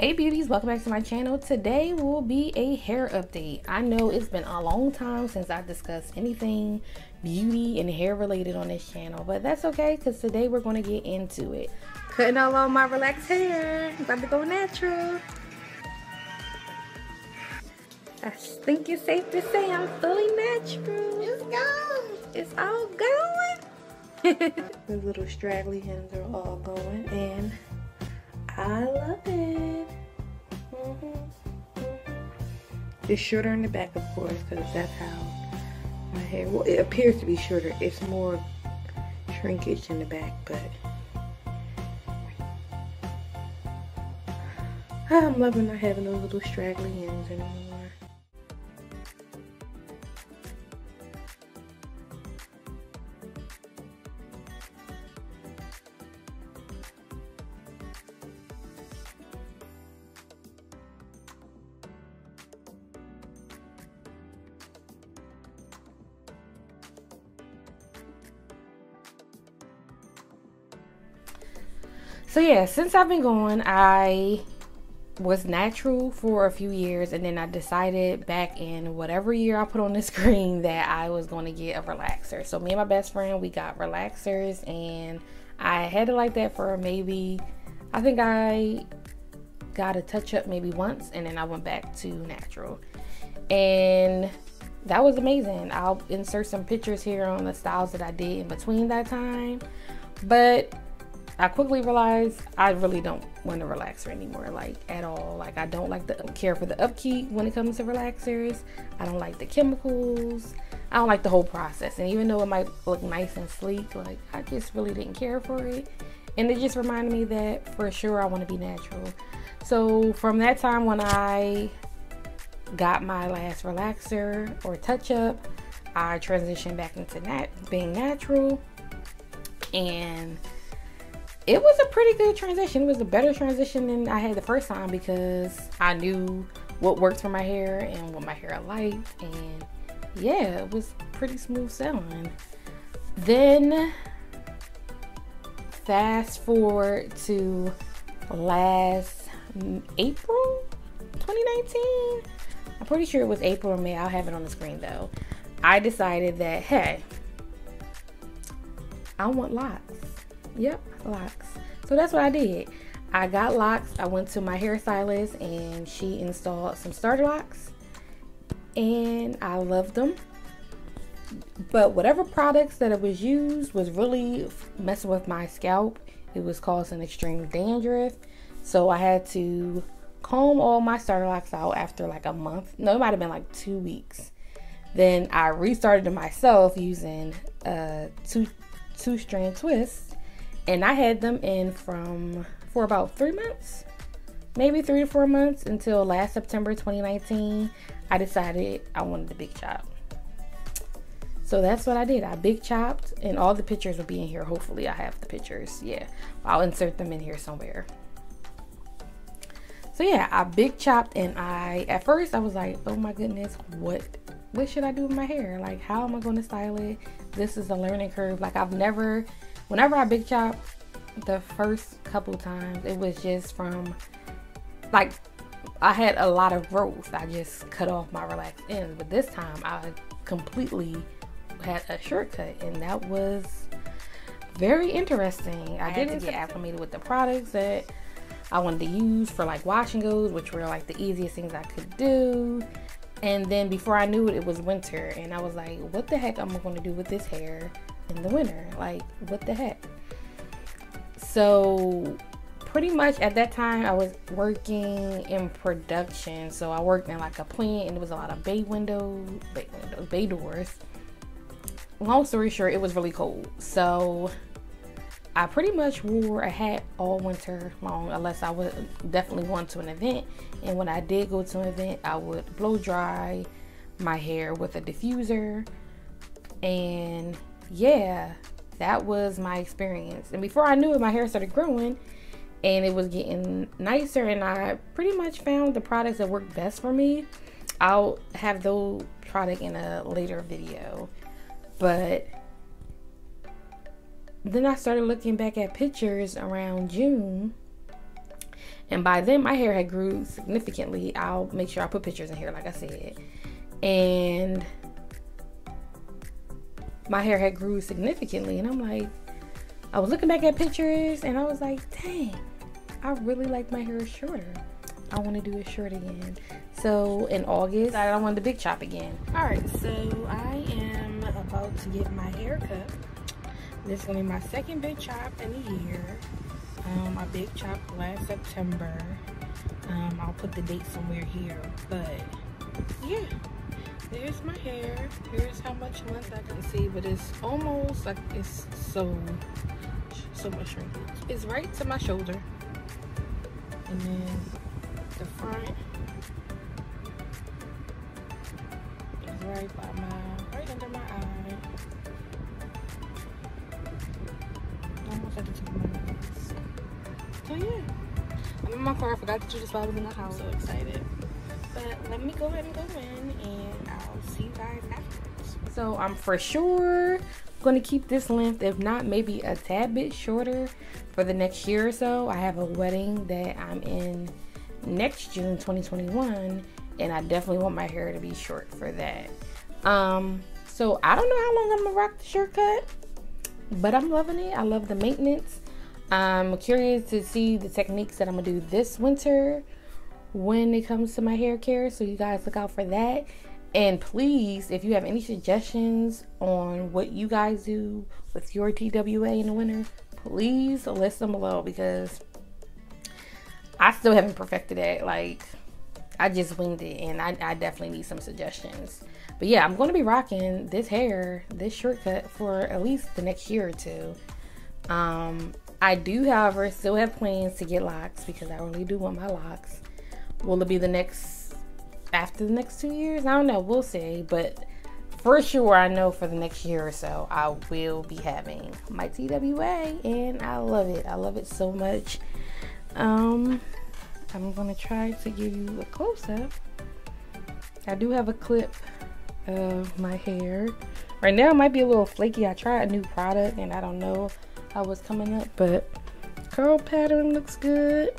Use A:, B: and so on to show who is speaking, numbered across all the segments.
A: Hey beauties, welcome back to my channel. Today will be a hair update. I know it's been a long time since I discussed anything beauty and hair related on this channel, but that's okay because today we're going to get into it. Cutting all on my relaxed hair. About to go natural. I think it's safe to say I'm fully natural.
B: It's gone.
A: It's all going. the little straggly ends are all going and I love it. It's shorter in the back, of course, because that's how my hair, well, it appears to be shorter. It's more shrinkage in the back, but I'm loving not having those little straggly ends anymore. So yeah, since I've been going, I was natural for a few years and then I decided back in whatever year I put on the screen that I was going to get a relaxer. So me and my best friend, we got relaxers and I had it like that for maybe I think I got a touch up maybe once and then I went back to natural. And that was amazing. I'll insert some pictures here on the styles that I did in between that time. But I quickly realized I really don't want a relaxer anymore, like at all. Like I don't like the care for the upkeep when it comes to relaxers. I don't like the chemicals. I don't like the whole process. And even though it might look nice and sleek, like I just really didn't care for it. And it just reminded me that for sure I want to be natural. So from that time when I got my last relaxer or touch up, I transitioned back into nat being natural and it was a pretty good transition. It was a better transition than I had the first time because I knew what worked for my hair and what my hair liked. And yeah, it was pretty smooth sailing. Then fast forward to last April 2019. I'm pretty sure it was April or May. I'll have it on the screen though. I decided that, hey, I want locks. Yep, locks. So that's what I did. I got locks. I went to my hairstylist and she installed some starter locks and I loved them. But whatever products that it was used was really messing with my scalp. It was causing extreme dandruff. So I had to comb all my starter locks out after like a month. No, it might have been like two weeks. Then I restarted it myself using a two two strand twist and I had them in from for about three months, maybe three to four months until last September 2019. I decided I wanted the big chop. So that's what I did. I big chopped, and all the pictures will be in here. Hopefully, I have the pictures. Yeah, I'll insert them in here somewhere. So yeah, I big chopped, and I at first I was like, oh my goodness, what what should I do with my hair? Like, how am I going to style it? This is a learning curve. Like, I've never whenever I big chop, the first couple times it was just from like I had a lot of growth. I just cut off my relaxed ends, but this time I completely had a shortcut, and that was very interesting. I, I didn't get acclimated with the products that I wanted to use for like wash and goes, which were like the easiest things I could do. And then before I knew it, it was winter, and I was like, "What the heck am I going to do with this hair?" In the winter. Like, what the heck? So, pretty much at that time, I was working in production. So, I worked in like a plant and there was a lot of bay windows, bay windows, bay doors. Long story short, it was really cold. So, I pretty much wore a hat all winter long, unless I was definitely going to an event. And when I did go to an event, I would blow dry my hair with a diffuser and yeah, that was my experience. And before I knew it, my hair started growing and it was getting nicer. And I pretty much found the products that work best for me. I'll have those product in a later video. But then I started looking back at pictures around June. And by then, my hair had grew significantly. I'll make sure I put pictures in here, like I said. And my hair had grew significantly. And I'm like, I was looking back at pictures and I was like, dang, I really like my hair shorter. I want to do it short again. So in August, I don't want the big chop again. All right, so I am about to get my hair cut. This will be my second big chop in a year. Um, my big chop last September. Um, I'll put the date somewhere here, but yeah, there's my hair. Here's how much length I can see, but it's almost like it's so, so much shrinkage. It's right to my shoulder, and then the front is right by my, right under my eye. Almost at the tip of my nose. So yeah, I'm in my car. I forgot to do this while I was in the house. So excited. But let me go ahead and go in and I'll see you guys afterwards. So I'm for sure going to keep this length, if not maybe a tad bit shorter for the next year or so. I have a wedding that I'm in next June 2021 and I definitely want my hair to be short for that. Um, so I don't know how long I'm gonna rock the short cut, but I'm loving it. I love the maintenance. I'm curious to see the techniques that I'm gonna do this winter when it comes to my hair care. So you guys look out for that. And please, if you have any suggestions on what you guys do with your TWA in the winter, please list them below because I still haven't perfected it. Like, I just winged it and I, I definitely need some suggestions. But yeah, I'm going to be rocking this hair, this shortcut for at least the next year or two. Um, I do, however, still have plans to get locks because I really do want my locks. Will it be the next, after the next two years? I don't know. We'll see. But for sure, I know for the next year or so, I will be having my TWA and I love it. I love it so much. Um, I'm gonna try to give you a close-up. I do have a clip of my hair. Right now it might be a little flaky. I tried a new product and I don't know how it's coming up, but curl pattern looks good.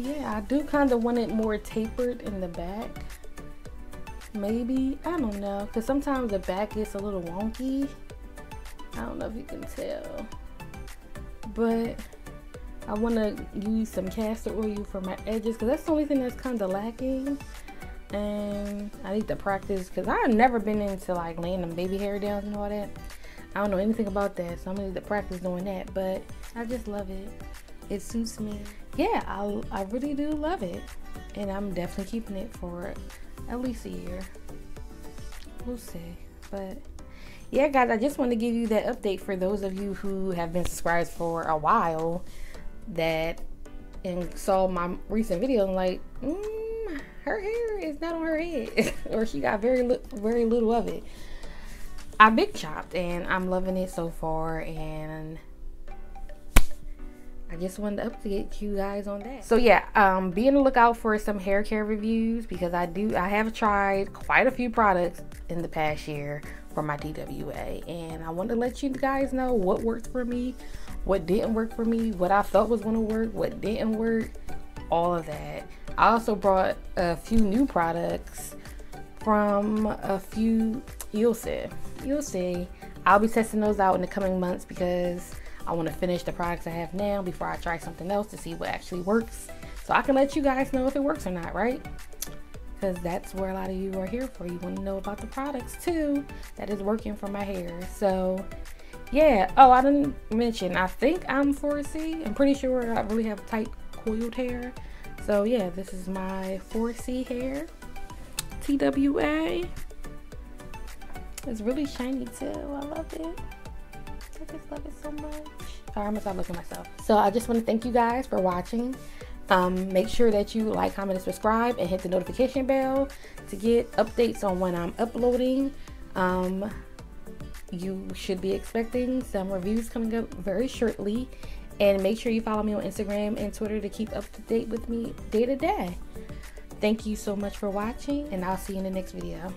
A: Yeah, I do kind of want it more tapered in the back. Maybe, I don't know, because sometimes the back gets a little wonky. I don't know if you can tell. But I want to use some castor oil for my edges because that's the only thing that's kind of lacking. And I need to practice because I've never been into like laying them baby hair down and all that. I don't know anything about that so I'm gonna need to practice doing that but I just love it. It suits me yeah I, I really do love it. And I'm definitely keeping it for at least a year. We'll see. But yeah, guys, I just want to give you that update for those of you who have been subscribed for a while that and saw my recent video and like, mm, her hair is not on her head, or she got very li very little of it. I big chopped and I'm loving it so far, and I just wanted to update you guys on that. So yeah, um, be on the lookout for some hair care reviews because I do I have tried quite a few products in the past year for my TWA, And I want to let you guys know what worked for me, what didn't work for me, what I thought was going to work, what didn't work, all of that. I also brought a few new products from a few, you'll see, you'll see. I'll be testing those out in the coming months because I want to finish the products I have now before I try something else to see what actually works. So I can let you guys know if it works or not, right? because that's where a lot of you are here for. You want to know about the products too that is working for my hair. So, yeah. Oh, I didn't mention, I think I'm 4C. I'm pretty sure I really have tight coiled hair. So, yeah, this is my 4C hair. TWA. It's really shiny too. I love it. I just love it so much. Sorry, I'm gonna stop looking myself. So I just want to thank you guys for watching. Um, make sure that you like, comment, and subscribe and hit the notification bell to get updates on when I'm uploading. Um, you should be expecting some reviews coming up very shortly. And make sure you follow me on Instagram and Twitter to keep up to date with me day to day. Thank you so much for watching, and I'll see you in the next video.